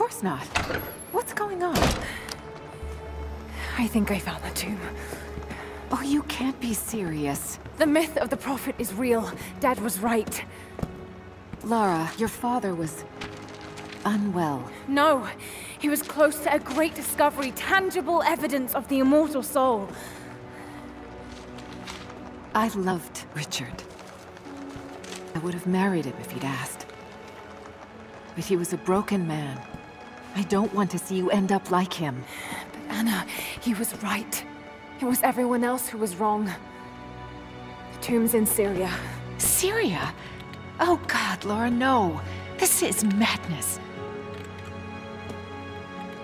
course not. What's going on? I think I found the tomb. Oh, you can't be serious. The myth of the Prophet is real. Dad was right. Lara, your father was... unwell. No, he was close to a great discovery, tangible evidence of the immortal soul. I loved Richard. I would have married him if he'd asked. But he was a broken man. I don't want to see you end up like him. But Ana, he was right. It was everyone else who was wrong. The tomb's in Syria. Syria? Oh God, Lara, no. This is madness.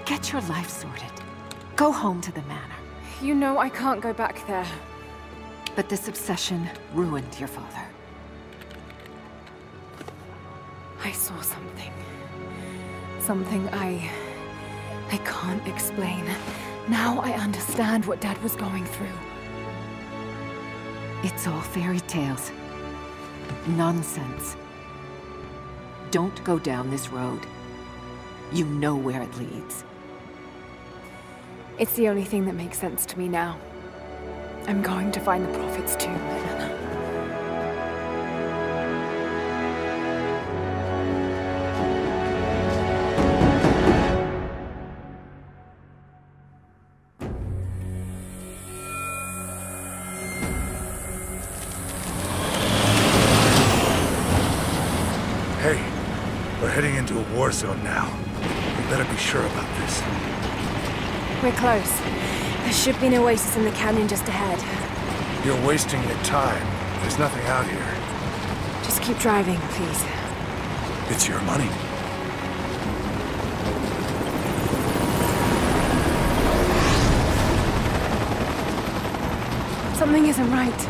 Get your life sorted. Go home to the manor. You know I can't go back there. But this obsession ruined your father. I saw something. Something I... I can't explain. Now I understand what Dad was going through. It's all fairy tales. Nonsense. Don't go down this road. You know where it leads. It's the only thing that makes sense to me now. I'm going to find the Prophet's tomb. Zone now. We better be sure about this. We're close. There should be an oasis in the canyon just ahead. You're wasting your time. There's nothing out here. Just keep driving, please. It's your money. Something isn't right.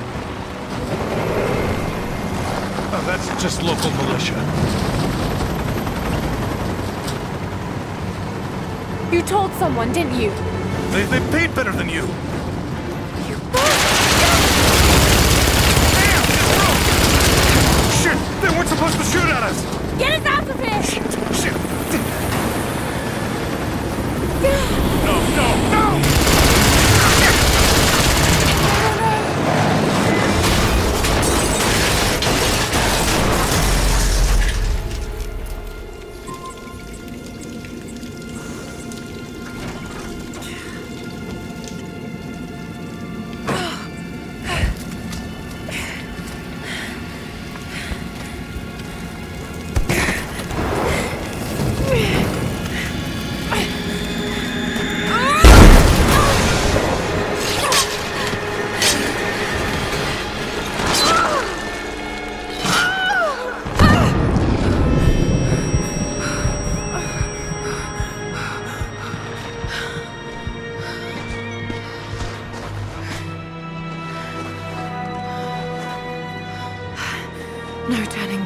Oh, that's just local militia. You told someone, didn't you? They, they paid better than you. You No turning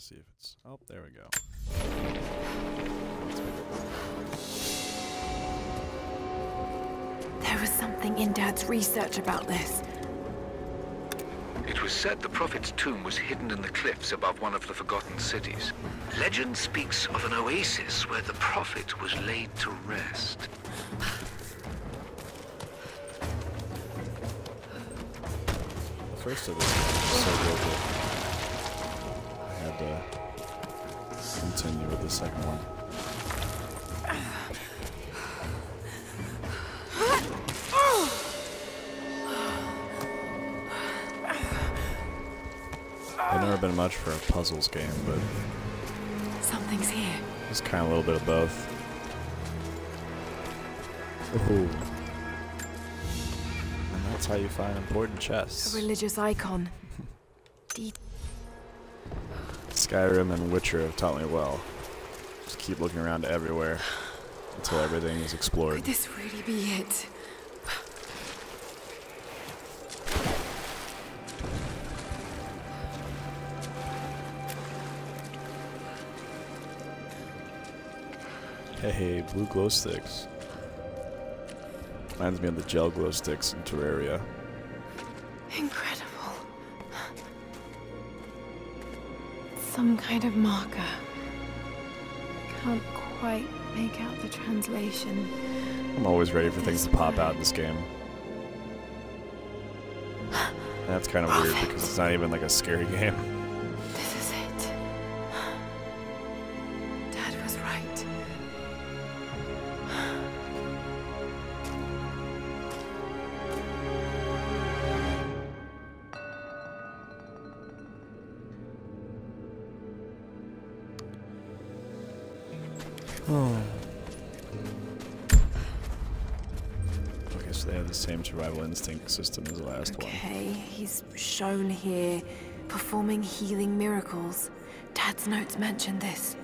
to see if it's. Oh, there we go. Let's make it work. There was something in Dad's research about this. It was said the Prophet's tomb was hidden in the cliffs above one of the forgotten cities. Legend speaks of an oasis where the Prophet was laid to rest. The first of this was so good that I had to continue with the second one. I've never been much for a puzzles game, but Something's here. it's kind of a little bit of both. Ooh. And that's how you find important chests. A religious icon. Skyrim and Witcher have taught me well. Just keep looking around everywhere until everything is explored. Could this really be it? Hey, hey, blue glow sticks. Reminds me of the gel glow sticks in Terraria. Incredible. Some kind of marker. Can't quite make out the translation. I'm always ready for things to pop out in this game. That's kind of weird because it's not even like a scary game. Okay, so they have the same survival instinct system as the last one. Okay, he's shown here performing healing miracles. Dad's notes mention this.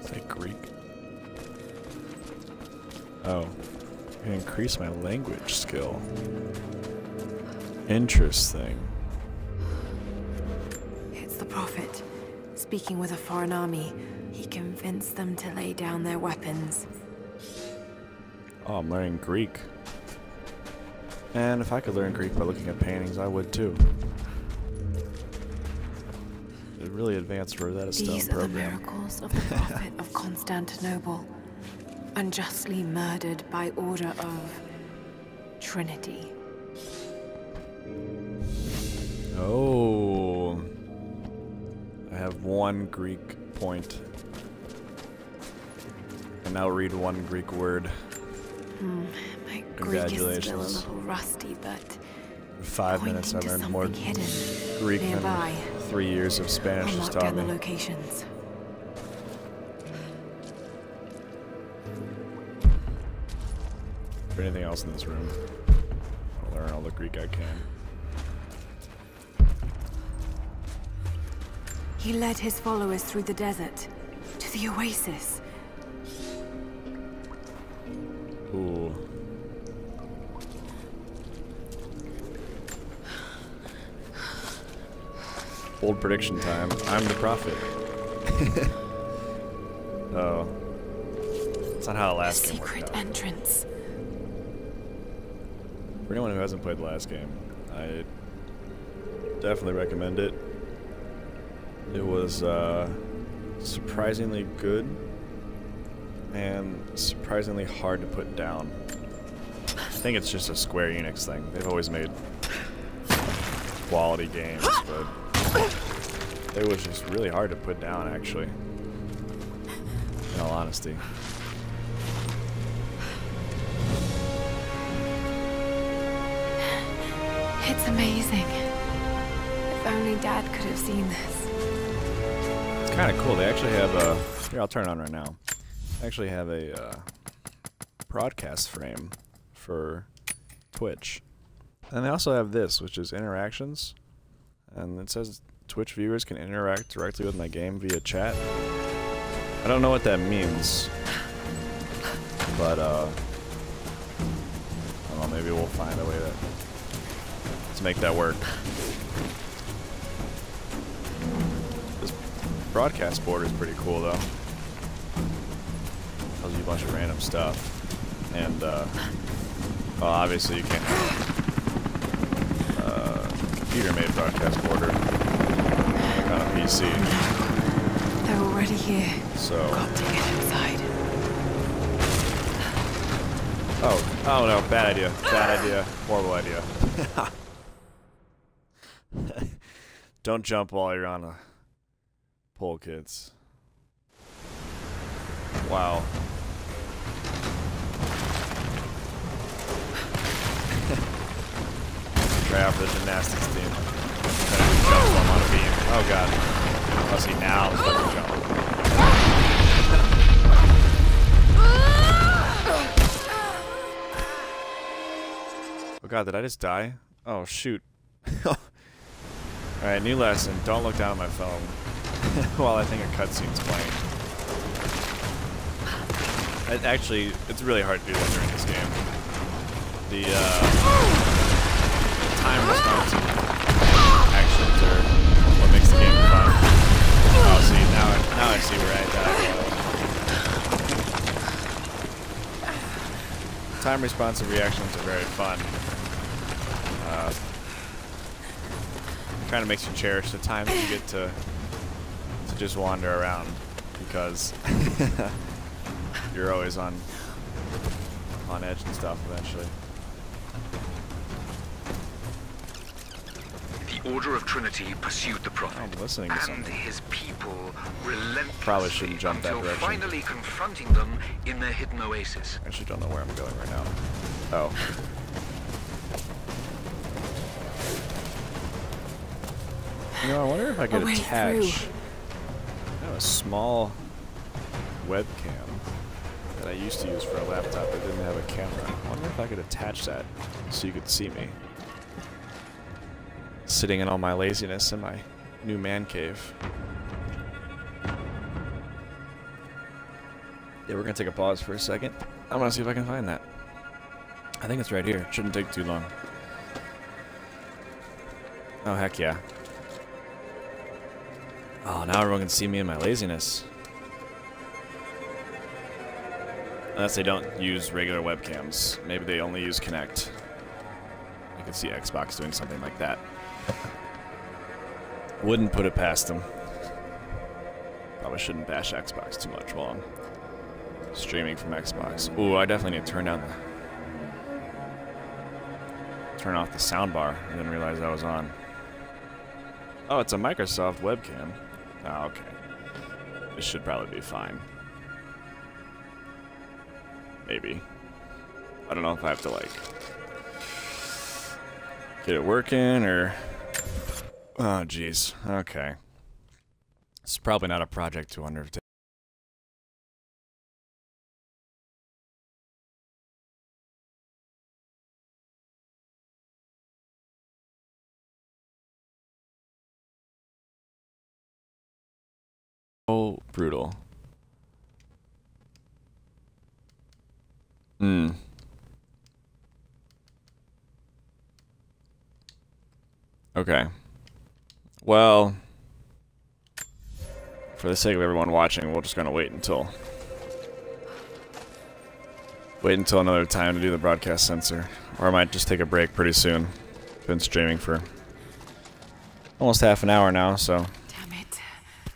Is that Greek? Oh. I can increase my language skill. Interesting. It's the Prophet. Speaking with a foreign army, he convinced them to lay down their weapons. Oh, I'm learning Greek. And if I could learn Greek by looking at paintings, I would too. A really advanced Rosetta Stone These are the program. miracles of the Prophet of Constantinople, unjustly murdered by order of Trinity. Oh. One Greek point. And now read one Greek word. Hmm, my Greek is still a Congratulations. little rusty, but In five minutes, I learned more hidden Greek nearby. than three years of Spanish has taught down the me. locations. For anything else in this room, I'll learn all the Greek I can. He led his followers through the desert to the oasis. Ooh. Old prediction time. I'm the prophet. oh. That's not how the A last game secret worked out. entrance. For anyone who hasn't played the last game, I definitely recommend it. It was uh, surprisingly good and surprisingly hard to put down. I think it's just a Square Enix thing. They've always made quality games, but it was just really hard to put down, actually. In all honesty. It's amazing. If only Dad could have seen this. It's kind of cool. They actually have a. Here, I'll turn it on right now. They actually have a uh, broadcast frame for Twitch. And they also have this, which is interactions. And it says Twitch viewers can interact directly with my game via chat. I don't know what that means. But, uh. I don't know, maybe we'll find a way to, to make that work. Broadcast board is pretty cool, though. tells you a bunch of random stuff. And, uh, well, obviously you can't have uh, computer-made broadcast border on a PC. They're already here. So, Got to get inside. oh, oh no, bad idea, bad idea, horrible idea. Don't jump while you're on a pole, kids. Wow. Out the gymnastics team. Oh god. Oh, see, now. Oh god, did I just die? Oh shoot. Alright, new lesson. Don't look down at my phone while I think a cutscene's playing. It actually, it's really hard to do that during this game. The, uh, the time response actions are what makes the game fun. Oh, see, now, I- now I see where I died. Time responsive reactions are very fun. Uh, kind of makes you cherish the time that you get to just wander around because you're always on on edge and stuff eventually. The Order of Trinity pursued the Prophet. I'm listening to and something. his people relentlessly shouldn't jump until direction. finally confronting them in their hidden oasis. I actually don't know where I'm going right now. Oh. You know, I wonder if I could attach through. Small webcam that I used to use for a laptop that didn't have a camera. I wonder if I could attach that so you could see me. Sitting in all my laziness in my new man cave. Yeah, we're gonna take a pause for a second. I wanna see if I can find that. I think it's right here. Shouldn't take too long. Oh, heck yeah. Oh, now everyone can see me in my laziness. Unless they don't use regular webcams. Maybe they only use Kinect. I could see Xbox doing something like that. Wouldn't put it past them. Probably shouldn't bash Xbox too much while I'm streaming from Xbox. Ooh, I definitely need to turn down the... Turn off the soundbar. I didn't realize that was on. Oh, it's a Microsoft webcam. Oh, okay. This should probably be fine. Maybe. I don't know if I have to, like, get it working or... Oh, jeez. Okay. It's probably not a project to undertake. Brutal. Hmm. Okay. Well, for the sake of everyone watching, we're just gonna wait until wait until another time to do the broadcast censor, or I might just take a break pretty soon. Been streaming for almost half an hour now, so Damn it.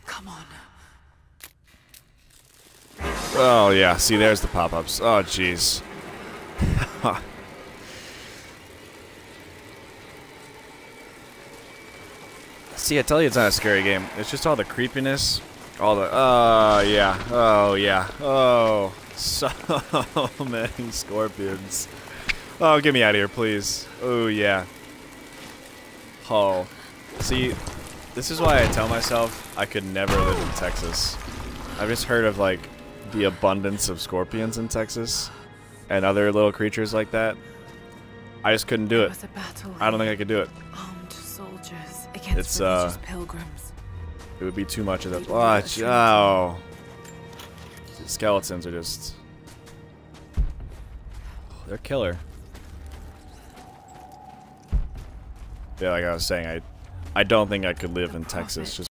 Come on. Oh yeah, see there's the pop-ups. Oh jeez. see, I tell you it's not a scary game. It's just all the creepiness, all the oh yeah, oh yeah, oh so many scorpions. Oh, get me out of here, please. Oh yeah. Oh, see, this is why I tell myself I could never live in Texas. I've just heard of like the abundance of scorpions in Texas and other little creatures like that. I just couldn't do It it. was a battle. I don't think I could do it. Armed soldiers against It's, uh, pilgrims. It would be too much of that. Watch are j- shrieking. oh. Skeletons are just. They're killer. Yeah, like I was saying, I, I don't think I could live in Texas just